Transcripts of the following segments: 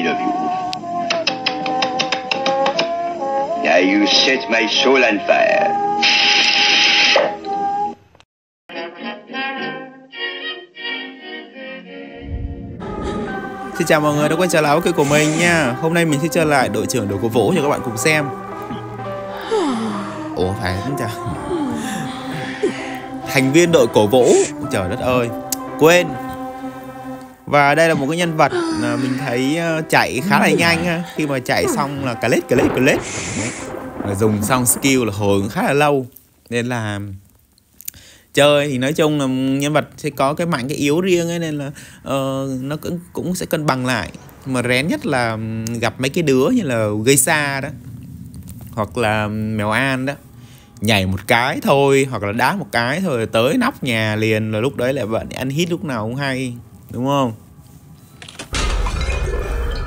afraid of you. Now you set my soul on fire. Xin chào mọi người, đã quay trở lại với kênh của mình nha. Hôm nay mình sẽ trở lại đội trưởng đội cổ vũ cho các bạn cùng xem. Ủa, phải không chào? Thành viên đội cổ vũ. Trời đất ơi, Quên. Và đây là một cái nhân vật mình thấy ờ, chạy khá là nhanh. Khi mà chạy xong là click click click Và dùng xong skill là hồi khá là lâu. Nên là chơi thì nói chung là nhân vật sẽ có cái mạnh cái yếu riêng ấy nên là uh, nó cũng cũng sẽ cân bằng lại. Mà rén nhất là gặp mấy cái đứa như là gây xa đó. Hoặc là mèo an đó. Nhảy một cái thôi hoặc là đá một cái thôi tới nóc nhà liền. Là lúc đấy lại vẫn ăn hít lúc nào cũng hay. Đúng không?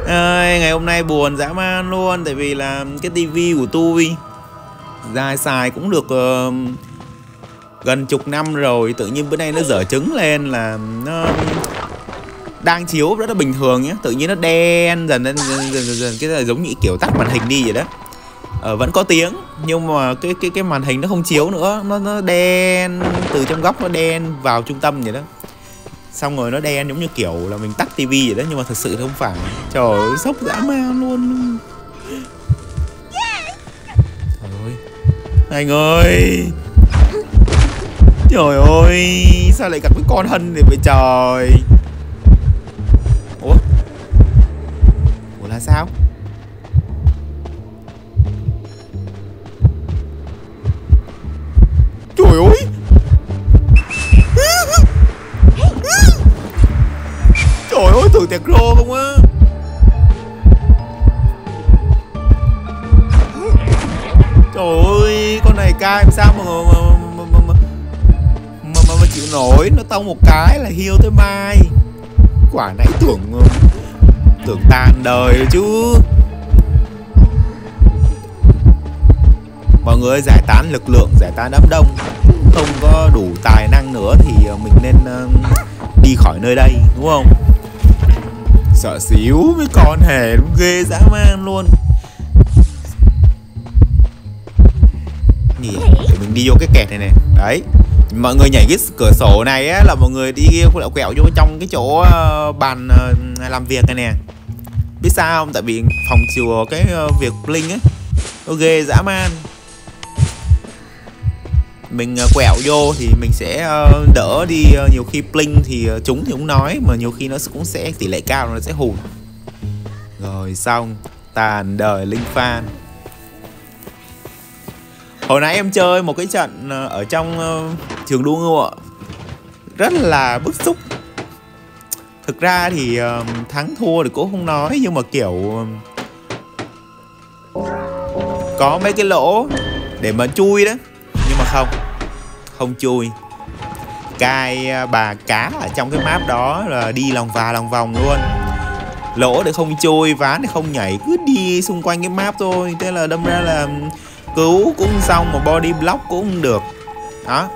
Ơi, ngày hôm nay buồn dã man luôn tại vì là cái tivi của tôi dài xài cũng được uh, gần chục năm rồi tự nhiên bữa nay nó dở trứng lên là nó đang chiếu rất là bình thường nhé tự nhiên nó đen dần dần dần dần, dần, dần cái là giống như kiểu tắt màn hình đi vậy đó. Ờ, vẫn có tiếng nhưng mà cái cái cái màn hình nó không chiếu nữa. Nó nó đen từ trong góc nó đen vào trung tâm vậy đó xong rồi nó đen giống như kiểu là mình tắt tivi vậy đó, nhưng mà thực sự không phải. Trời ơi, sốc dã man luôn. Trời ơi anh ơi. Trời ơi, Sao lại gặp cái con hân này vậy trời? Tẹt rô không á? Trời ơi Con này cai làm sao mà, mà, mà, mà, mà mà mà, mà chịu nổi? Nó tông một cái là hiêu tới mai. Quả nãy tưởng tưởng tàn đời rồi chứ. Mọi người giải tán lực lượng giải tán đám đông. Không có đủ tài năng nữa thì mình nên ờ, đi khỏi nơi đây đúng không? Sợ xíu với con hề ghê dã man luôn. Nhỉ, để mình đi vô cái kẹt này nè. Đấy mọi người nhảy cái cửa sổ này á là mọi người đi quẹo quẹo vô trong cái chỗ uh, bàn uh, làm việc này nè. Biết sao không? Tại vì phòng chùa cái uh, việc linh á nó ghê dã man mình ờ, quẹo vô thì mình sẽ ờ, đỡ đi ờ, nhiều khi pling thì chúng thì cũng nói, mà nhiều khi nó cũng sẽ, tỷ lệ cao nó sẽ hùn. Rồi, xong, tàn đời linh fan Hồi nãy em chơi một cái trận ở trong trường đua ngựa. Rất là bức xúc. Thực ra thì thắng thua thì cũng không nói, Nhưng mà, kiểu Có mấy cái lỗ để mà chui đó, Nhưng mà không. Không chui. Cai à, bà cá ở trong cái map đó là đi lòng và lòng vòng luôn. Lỗ để không chui, ván để không nhảy Cứ đi xung quanh cái map thôi. Thế là đâm ra là cứu cũng xong mà body block cũng được. Đó.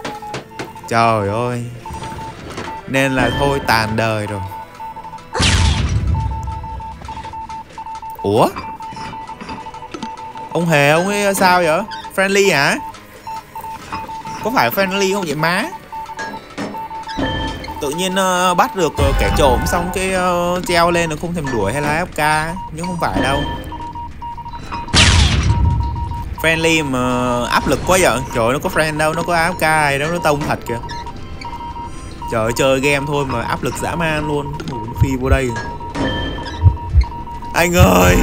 Trời ơi. Nên là thôi tàn đời rồi. Ủa? Ông hề ông ấy sao vậy? Friendly hả? Có phải friendly không vậy má? Tự nhiên uh, bắt được uh, kẻ trộm xong cái uh, treo lên nó không thèm đuổi hay là fk nhưng không phải đâu. Friendly mà áp lực quá vậy? Trời nó có friend đâu nó có áo cai đâu nó tông thật kìa. Trời ơi, chơi game thôi mà áp lực dã man luôn phi vô đây. Anh ơi!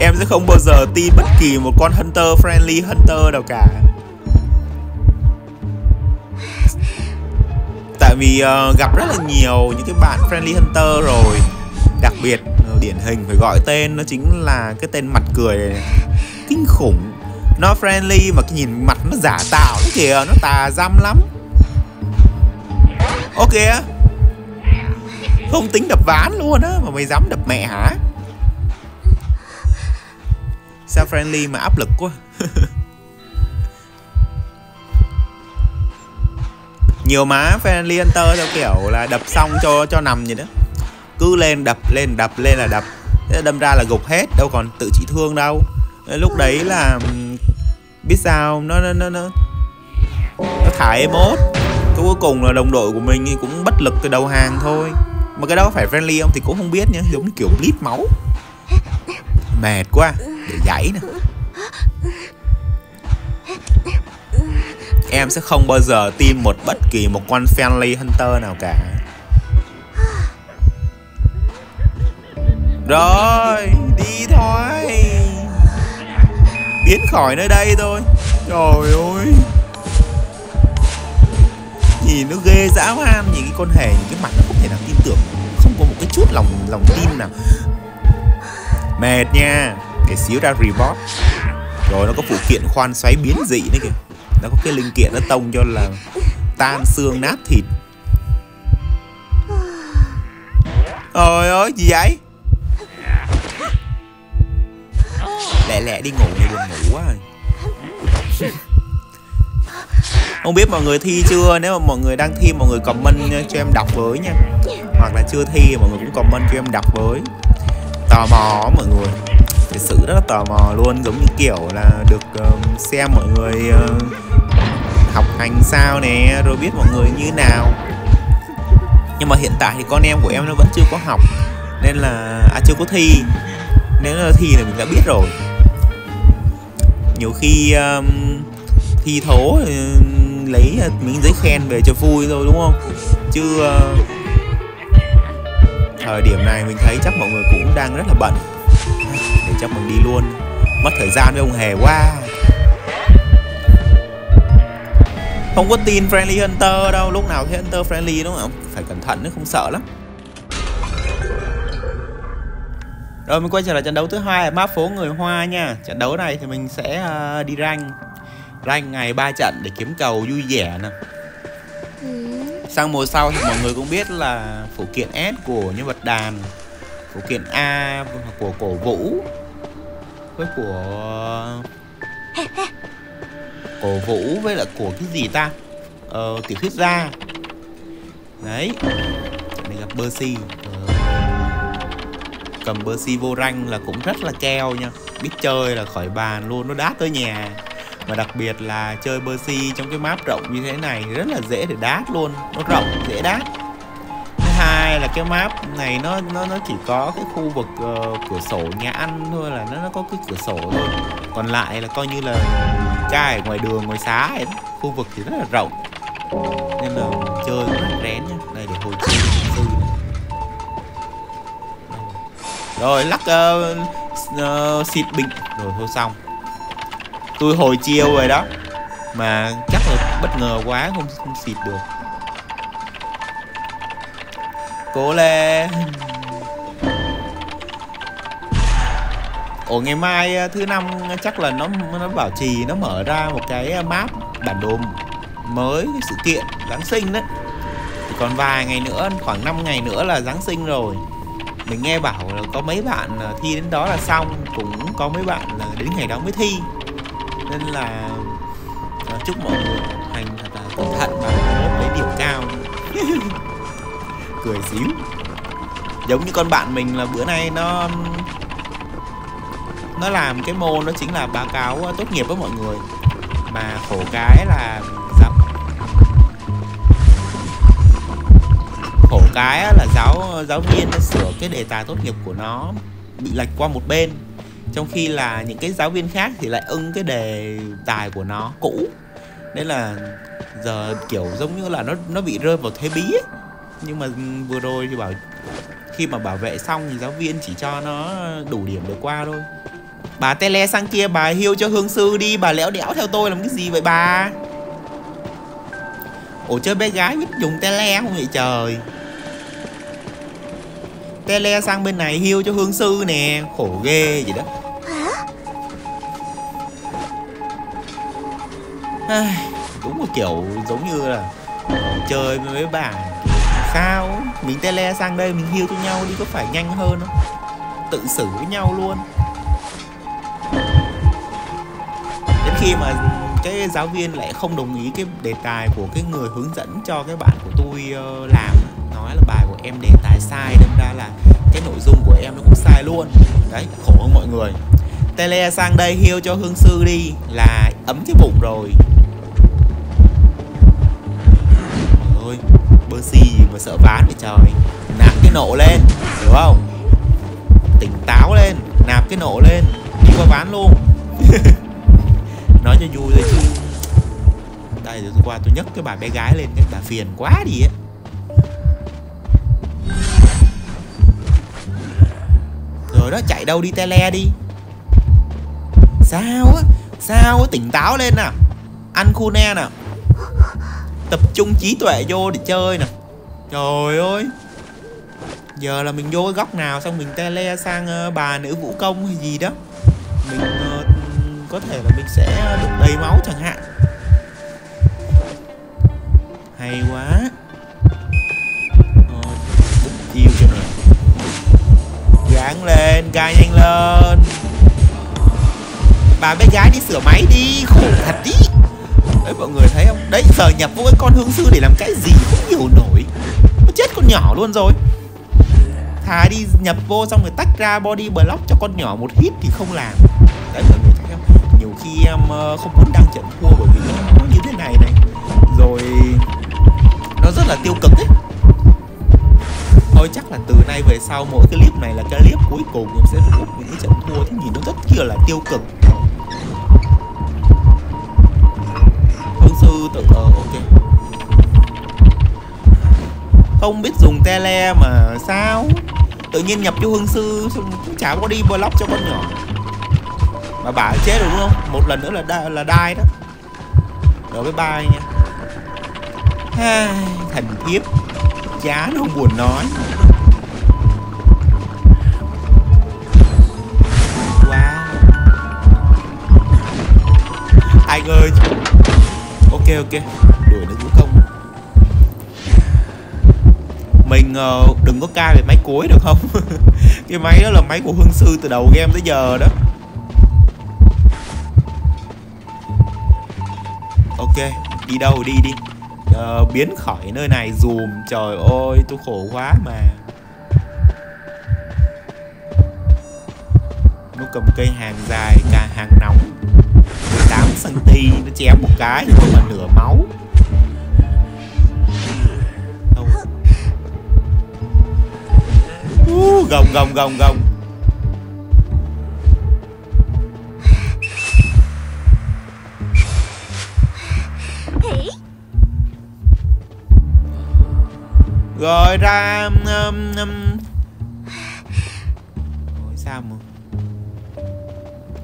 Em sẽ không bao giờ tin bất kỳ một con hunter friendly hunter nào cả. Tại vì uh, gặp rất là nhiều những cái bạn friendly hunter rồi. Đặc biệt ờ, điển hình phải gọi tên nó chính là cái tên mặt cười này kinh khủng. Nó friendly mà cái nhìn mặt nó giả tạo nó kìa nó tà dâm lắm. Ok không tính đập ván luôn á mà mày dám đập mẹ hả? Sao friendly mà áp lực quá? nhiều má friendly hunter theo kiểu là đập xong cho cho nằm vậy đó. Cứ lên đập lên đập lên là đập. Đâm ra là gục hết đâu còn tự trị thương đâu. Lúc đấy là biết sao nó nó nó nó, nó thải mốt cuối cùng là đồng đội của mình cũng bất lực từ đầu hàng thôi. Mà cái đó có phải friendly không thì cũng không biết nhá giống như kiểu bleed máu. Mệt quá để giải nè em sẽ không bao giờ tin một bất kỳ một con friendly hunter nào cả. Rồi, đi thôi. Biến khỏi nơi đây thôi. Trời ơi. Nhìn nó ghê dã man, nhìn cái con hề, nhìn cái mặt nó không thể nào tin tưởng. Không có một cái chút lòng lòng tin nào. Mệt nha. Để xíu ra report rồi nó có phụ kiện khoan xoáy biến dị nữa kìa nó có cái linh kiện nó tông cho là tan xương nát thịt. Ôi ơi gì vậy? Lẹ lẹ đi ngủ này buồn ngủ quá rồi. Không biết mọi người thi chưa Nếu mà mọi người đang thi mọi người comment cho em đọc với nha. Hoặc là chưa thi mọi người cũng comment cho em đọc với. Tò mò mọi người. Thật sự rất là tò mò luôn Giống như kiểu là được uh, xem mọi người uh, học hành sao nè Rồi biết mọi người như nào. Nhưng mà hiện tại thì con em của em nó vẫn chưa có học Nên là À chưa có thi. Nếu là thi là mình đã biết rồi. Nhiều khi um, thi thố ừ, lấy à, miếng giấy khen về cho vui thôi đúng không? Chứ uh, thời điểm này mình thấy chắc mọi người cũng đang rất là bận. Để cho mình đi luôn. Mất thời gian với ông hề quá. Không có tin friendly hunter đâu lúc nào thấy hunter friendly đúng không? Phải cẩn thận nó không sợ lắm. Rồi mình quay trở lại trận đấu thứ hai ở map phố người hoa nha. Trận đấu này thì mình sẽ uh, đi rank. Rank ngày 3 trận để kiếm cầu vui vẻ nè. Ừ. sang mùa sau thì mọi người cũng biết là phụ kiện S của nhân vật đàn phụ kiện A của cổ vũ với của cổ vũ với lại của cái gì ta? Ờ, tiểu thuyết gia. Đấy. Mình gặp Percy ờ. cầm Percy vô ranh là cũng rất là keo nha. Biết chơi là khỏi bàn luôn nó đá tới nhà. Và đặc biệt là chơi Percy trong cái map rộng như thế này thì rất là dễ để đát luôn. Nó rộng dễ đát thứ hai là cái map này nó nó nó chỉ có cái khu vực uh, cửa sổ nhà ăn thôi là nó nó có cái cửa sổ thôi. Còn lại là coi như là trai ở ngoài đường ngoài xá ấy. Khu vực thì rất là rộng. Nên là chơi cũng rén nhá. Đây để hồi chiều sư rồi lắc uh, uh, xịt bình. Rồi thôi xong. Tôi hồi chiêu rồi đó. Mà chắc là bất ngờ quá không không xịt được. Cố lên. Ủa, ngày mai ờ, thứ năm chắc là nó nó bảo trì, nó mở ra một cái ờ, map bản đồ mới, cái sự kiện Giáng sinh đấy. Thì còn vài ngày nữa, khoảng 5 ngày nữa là Giáng sinh rồi. Mình nghe bảo là có mấy bạn ờ, thi đến đó là xong, cũng có mấy bạn là đến ngày đó mới thi. Nên là chúc mọi người hành thật là cẩn thận và lấy điểm cao. Cười xíu. Giống như con bạn mình là bữa nay nó nó làm cái môn nó chính là báo cáo ờ, tốt nghiệp với mọi người. Mà khổ cái là giáo khổ cái là giáo ờ, giáo viên nó sửa cái đề tài tốt nghiệp của nó bị lệch qua một bên. Trong khi là những cái giáo viên khác thì lại ưng cái đề tài của nó cũ. Nên là giờ kiểu giống như là nó nó bị rơi vào thế bí ấy. nhưng mà vừa rồi thì bảo, khi mà bảo vệ xong thì giáo viên chỉ cho nó đủ điểm để qua thôi bà tele sang kia, bà hiêu cho hương sư đi, bà léo đẽo theo tôi làm cái gì vậy bà? Ủa, chơi bé gái biết dùng tele không vậy trời? Tele sang bên này hiêu cho hương sư nè, khổ ghê vậy đó. Đúng là kiểu giống như là chơi với mấy bà. Sao? Mình tele sang đây mình hiêu cho nhau đi, có phải nhanh hơn không? Tự xử với nhau luôn. Khi mà cái giáo viên lại không đồng ý cái đề tài của cái người hướng dẫn cho cái bạn của tôi ờ, làm, nói là bài của em đề tài sai, đâm ra là cái nội dung của em nó cũng sai luôn. Đấy, khổ hơn mọi người. Tele sang đây hiêu cho hương sư đi, là ấm cái bụng rồi. Ơi Percy gì mà sợ ván vậy trời. Nạp cái nộ lên, hiểu không? Tỉnh táo lên, nạp cái nộ lên, đi qua ván luôn. nói cho vui thôi chứ. Đây hôm qua tôi nhấc cái bà bé gái lên, cái bà phiền quá đi ấy rồi đó, chạy đâu đi tele đi. Sao á sao á, tỉnh táo lên nào. Ăn khu ne nào. Tập trung trí tuệ vô để chơi nè trời ơi. Giờ là mình vô cái góc nào xong mình tele sang ờ, bà nữ vũ công hay gì đó. Mình có thể là mình sẽ được đầy máu chẳng hạn. Hay quá. Rồi chiêu cho này gắng lên, gai nhanh lên. Bà bé gái đi sửa máy đi, khổ thật đi đấy, mọi người thấy không? Đấy, giờ nhập vô cái con hương sư để làm cái gì không hiểu nổi. Nó chết con nhỏ luôn rồi. Thà đi nhập vô xong rồi tách ra body block cho con nhỏ một hit thì không làm. Đấy, mọi người nhiều khi em ờ, không muốn đăng trận thua bởi vì nó như thế này này. Rồi, nó rất là tiêu cực ấy. Thôi chắc là từ nay về sau mỗi cái clip này là cái clip cuối cùng em sẽ rút những cái trận thua. Thế nhìn nó rất kia là tiêu cực. Hương sư tự ờ ok. Không biết dùng tele mà sao? Tự nhiên nhập cho hương sư cũng chả có đi block cho con nhỏ mà bà chết rồi đúng không? Một lần nữa là đa, là đai đó. Rồi với bye nha. À, thần thiếp. Chán không buồn nói. Wow ai ơi. Ok ok. Đuổi nó vũ công. Mình uh, đừng có ca về máy cuối được không? Cái máy đó là máy của hương sư từ đầu game tới giờ đó. Ok đi đâu đi đi. Uh, biến khỏi nơi này dùm. Trời ơi tôi khổ quá mà. Nó cầm cây hàng dài cả hàng nóng. 18 cm nó chém một cái thì mà nửa máu. Uh, gồng gồng gồng gồng. Rồi ra um, um, um. rồi sao mà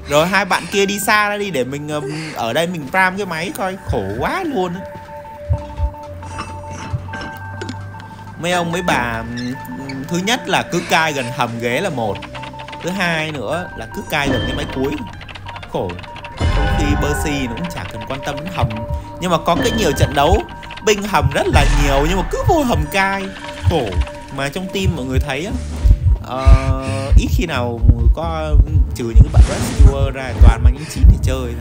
rồi hai bạn kia đi xa ra đi để mình um, ở đây mình ram cái máy coi khổ quá luôn á. Mấy ông mấy bà um, thứ nhất là cứ cai gần hầm ghế là một. Thứ hai nữa là cứ cai gần cái máy cuối. Khổ. Trong khi xì nó cũng chả cần quan tâm đến hầm. Nhưng mà có cái nhiều trận đấu binh hầm rất là nhiều nhưng mà cứ vô hầm cai. Khổ. Mà trong team mọi người thấy á uh, ít khi nào có trừ những cái bạn rescuer ra toàn mang những chín để chơi.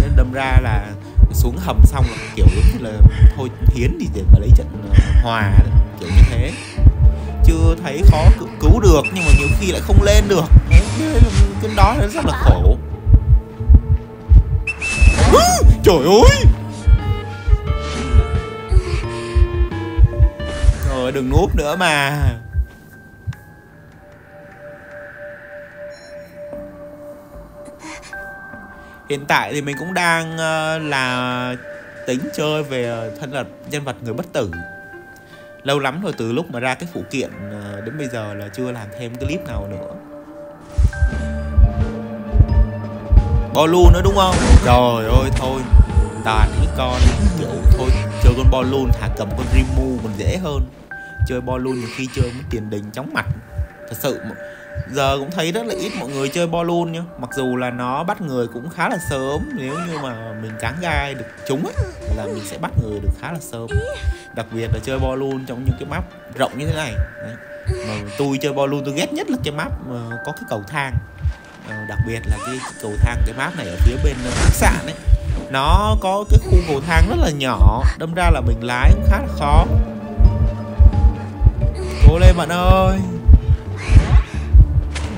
Nên đâm ra là xuống hầm xong là kiểu giống như là thôi hiến đi để mà lấy trận ờ, hòa kiểu như thế. Chưa thấy khó cứu được nhưng mà nhiều khi lại không lên được. Cái đó rất là khổ. Trời ơi! Rồi đừng núp nữa mà. Hiện tại thì mình cũng đang uh, là tính chơi về ờ, thân là nhân vật người bất tử. Lâu lắm rồi từ lúc mà ra cái phụ kiện uh, đến bây giờ là chưa làm thêm clip nào nữa. Bolu nữa đúng không? Trời ơi thôi. Toàn những con kiểu thôi. Chơi con Bolu thả cầm con Rimu còn dễ hơn chơi Bolu nhiều khi chơi mất tiền đình chóng mặt. Thật sự giờ cũng thấy rất là ít mọi người chơi Ballon nhá. Mặc dù là nó bắt người cũng khá là sớm, nếu như mà mình cán gai được chúng ấy là mình sẽ bắt người được khá là sớm. Đặc biệt là chơi Ballon trong những cái map rộng như thế này. Đấy. mà tôi chơi Ballon tôi ghét nhất là cái map mà có cái cầu thang. Ờ, đặc biệt là cái cầu thang, cái map này ở phía bên ờ, khách sạn ấy. Nó có cái khu cầu thang rất là nhỏ, đâm ra là mình lái cũng khá là khó cố lên bạn ơi.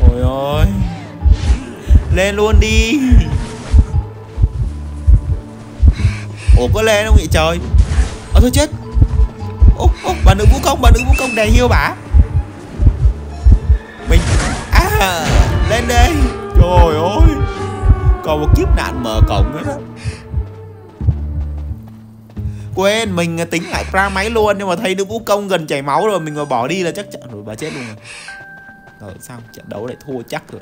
Ơi Lên luôn đi. Ủa có lên không vậy trời. Ơ thôi chết. Ô, ô, bà nữ vũ công, bà nữ vũ công đè hiêu bả. Mình À Lên đây. Trời ơi. Còn một kiếp nạn mở cổng ấy Quên, mình tính lại pra máy luôn, Nhưng mà thấy nữ vũ công gần chảy máu rồi, Mình mà bỏ đi là chắc chắn rồi, bà chết luôn rồi. Rồi sao? Trận đấu lại thua chắc rồi.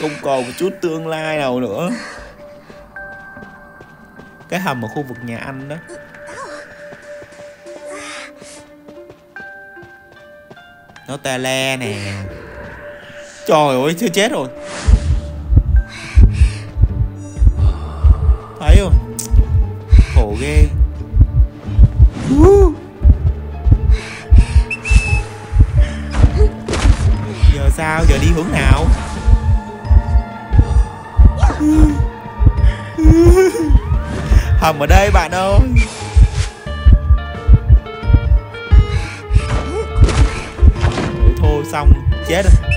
Không còn một chút tương lai nào nữa. Cái hầm ở khu vực nhà ăn đó. Nó tele nè. Trời ơi, chưa chết rồi. Thấy không? Khổ ghê. Hầm ở đây, bạn ơi. Ừ, thôi, xong, chết rồi.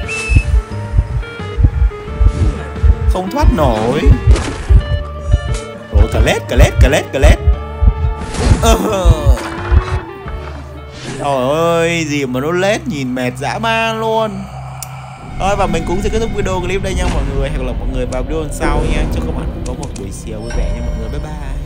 Không thoát nổi. Rồi cà lết cà lết cà lết cà lết ờ. trời ơi, gì mà nó lết nhìn mệt dã man luôn. Thôi, và mình cũng sẽ kết thúc video clip đây nha mọi người. Hẹn gặp lại mọi người vào video lần sau nha. Chúc các bạn có một buổi chiều vui vẻ nha mọi người. Bye bye.